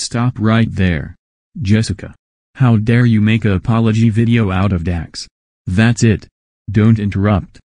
Stop right there. Jessica. How dare you make a apology video out of Dax. That's it. Don't interrupt.